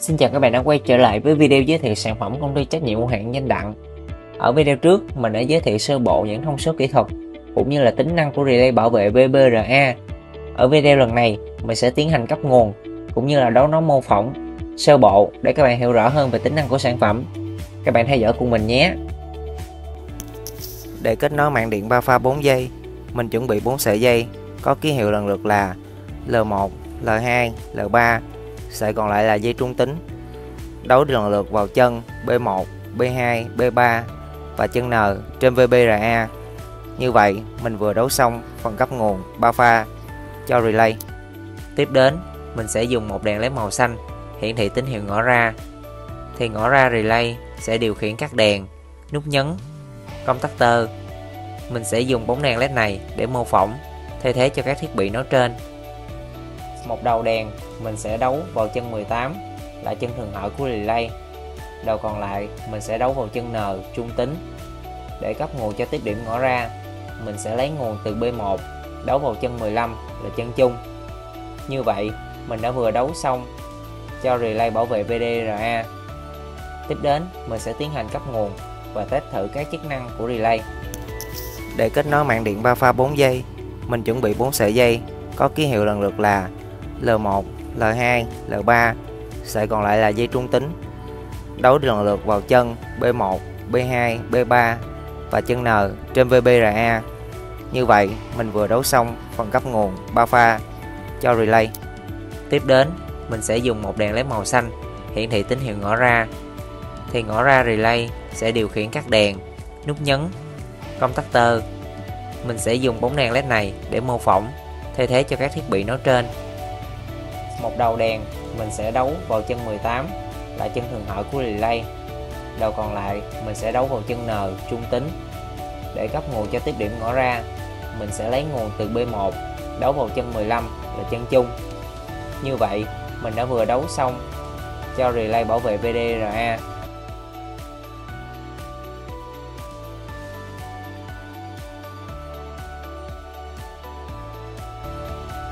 Xin chào các bạn đã quay trở lại với video giới thiệu sản phẩm công ty trách nhiệm hữu hạn Danh Đặng. Ở video trước, mình đã giới thiệu sơ bộ những thông số kỹ thuật cũng như là tính năng của relay bảo vệ BBRA. Ở video lần này, mình sẽ tiến hành cấp nguồn cũng như là đấu nối mô phỏng sơ bộ để các bạn hiểu rõ hơn về tính năng của sản phẩm. Các bạn theo dõi cùng mình nhé. Để kết nối mạng điện 3 pha 4 dây, mình chuẩn bị 4 sợi dây có ký hiệu lần lượt là L1, L2, L3 sợi còn lại là dây trung tính. Đấu lần lượt vào chân B1, B2, B3 và chân N trên VBRA như vậy mình vừa đấu xong phần cấp nguồn 3 pha cho relay. Tiếp đến mình sẽ dùng một đèn led màu xanh hiển thị tín hiệu ngõ ra. Thì ngõ ra relay sẽ điều khiển các đèn nút nhấn công tắc tơ mình sẽ dùng bóng đèn led này để mô phỏng thay thế cho các thiết bị nói trên. Một đầu đèn mình sẽ đấu vào chân 18 là chân thường hỏi của relay. Đầu còn lại mình sẽ đấu vào chân N trung tính. Để cấp nguồn cho tiếp điểm ngõ ra mình sẽ lấy nguồn từ B1 đấu vào chân 15 là chân chung. Như vậy mình đã vừa đấu xong cho relay bảo vệ VDRA tiếp đến mình sẽ tiến hành cấp nguồn và test thử các chức năng của relay. Để kết nối mạng điện 3 pha 4 dây mình chuẩn bị 4 sợi dây. Có ký hiệu lần lượt là L1, L2, L3 sợi còn lại là dây trung tính. Đấu lần lượt vào chân B1, B2, B3 và chân N trên VBRA như vậy mình vừa đấu xong phần cấp nguồn 3 pha cho relay. Tiếp đến mình sẽ dùng một đèn led màu xanh hiển thị tín hiệu ngõ ra. Thì ngõ ra relay sẽ điều khiển các đèn nút nhấn công tắc tơ mình sẽ dùng bóng đèn led này để mô phỏng thay thế cho các thiết bị nói trên một đầu đèn mình sẽ đấu vào chân 18 là chân thường hỏi của relay. Đầu còn lại mình sẽ đấu vào chân N trung tính. Để cấp nguồn cho tiếp điểm ngõ ra mình sẽ lấy nguồn từ B1 đấu vào chân 15 là chân chung. Như vậy mình đã vừa đấu xong cho relay bảo vệ VDRA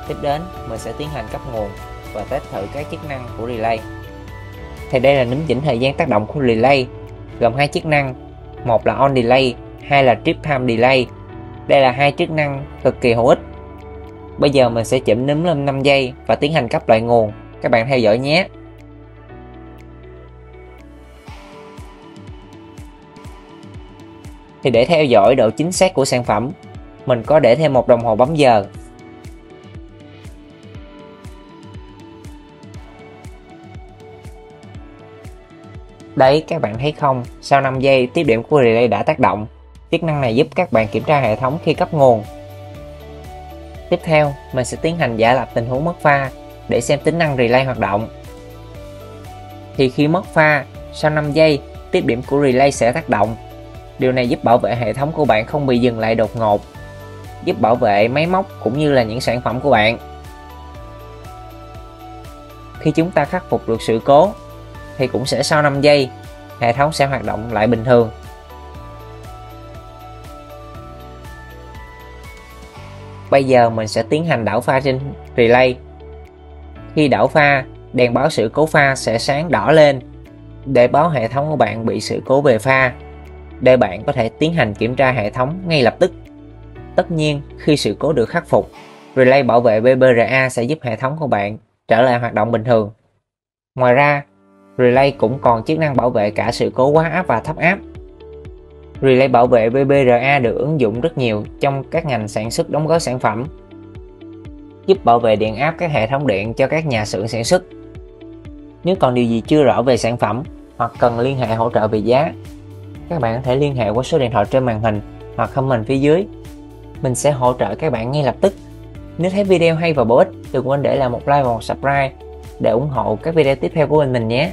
Tiếp đến, mình sẽ tiến hành cấp nguồn và test thử các chức năng của relay. Thì đây là nính chỉnh thời gian tác động của relay, gồm hai chức năng, một là on delay, hai là trip time delay. Đây là hai chức năng cực kỳ hữu ích. Bây giờ mình sẽ chỉnh nấm lên 5 giây và tiến hành cấp lại nguồn. Các bạn theo dõi nhé. Thì để theo dõi độ chính xác của sản phẩm, mình có để thêm một đồng hồ bấm giờ Đấy các bạn thấy không, sau 5 giây tiếp điểm của relay đã tác động. Chức năng này giúp các bạn kiểm tra hệ thống khi cấp nguồn. Tiếp theo, mình sẽ tiến hành giả lập tình huống mất pha để xem tính năng relay hoạt động. Thì khi mất pha, sau 5 giây, tiếp điểm của relay sẽ tác động. Điều này giúp bảo vệ hệ thống của bạn không bị dừng lại đột ngột, giúp bảo vệ máy móc cũng như là những sản phẩm của bạn. Khi chúng ta khắc phục được sự cố thì cũng sẽ sau 5 giây hệ thống sẽ hoạt động lại bình thường Bây giờ mình sẽ tiến hành đảo pha trên relay Khi đảo pha, đèn báo sự cố pha sẽ sáng đỏ lên để báo hệ thống của bạn bị sự cố về pha để bạn có thể tiến hành kiểm tra hệ thống ngay lập tức. Tất nhiên, khi sự cố được khắc phục, relay bảo vệ BBRA sẽ giúp hệ thống của bạn trở lại hoạt động bình thường. Ngoài ra, Relay cũng còn chức năng bảo vệ cả sự cố quá áp và thấp áp. Relay bảo vệ BBRA được ứng dụng rất nhiều trong các ngành sản xuất đóng gói sản phẩm, giúp bảo vệ điện áp các hệ thống điện cho các nhà xưởng sản xuất. Nếu còn điều gì chưa rõ về sản phẩm hoặc cần liên hệ hỗ trợ về giá, các bạn có thể liên hệ qua số điện thoại trên màn hình hoặc comment phía dưới. Mình sẽ hỗ trợ các bạn ngay lập tức. Nếu thấy video hay và bổ ích, đừng quên để lại một like và một subscribe để ủng hộ các video tiếp theo của mình, mình nhé.